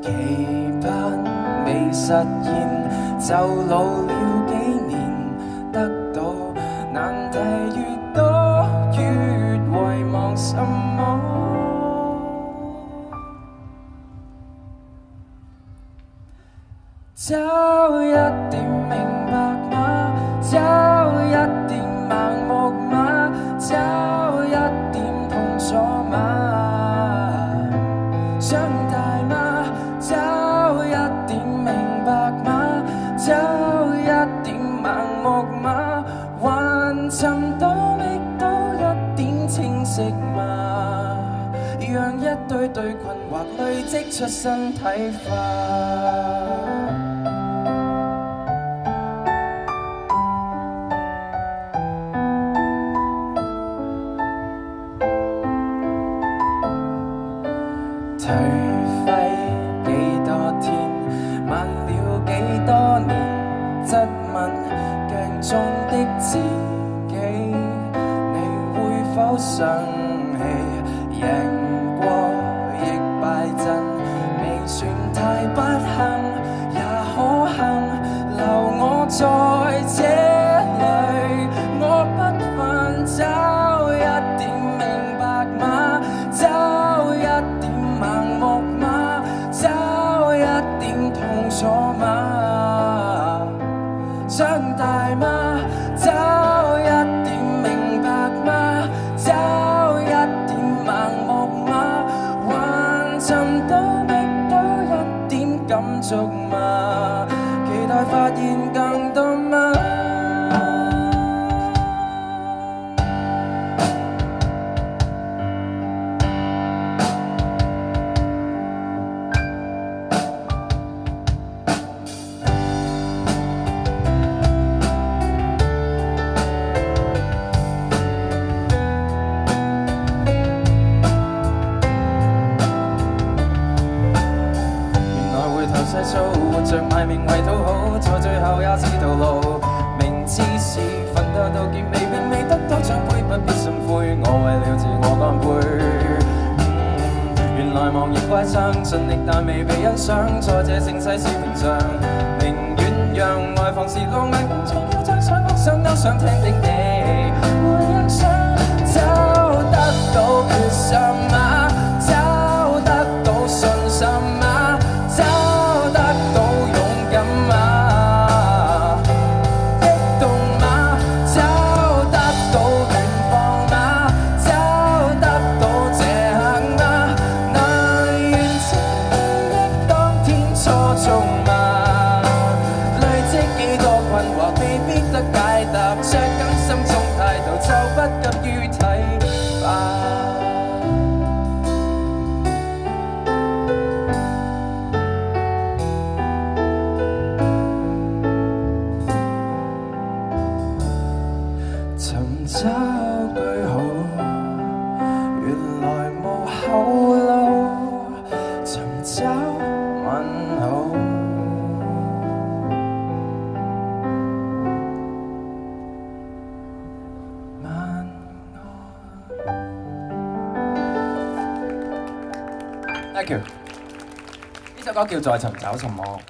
期盼未实现，就老了几年，得到难题越多，越遗忘什么，找一点明白。吗？让一堆堆困惑累积出身体化。争气，赢过亦败阵，未算太不幸，也可幸。留我在这里，我不忿，找一点明白吗？找一点盲目吗？找一点痛楚吗？长大吗？took my 活著卖命为讨好，在最后也是徒劳。明知是奋斗到结尾并未得到奖杯，不必心灰。我为了自我干杯。原来茫然乖张，尽力但未被欣赏，在这盛世是平常。宁愿让外放是浪，内蒙要有张相，想都想听的。thank you 呢首歌叫在寻找什么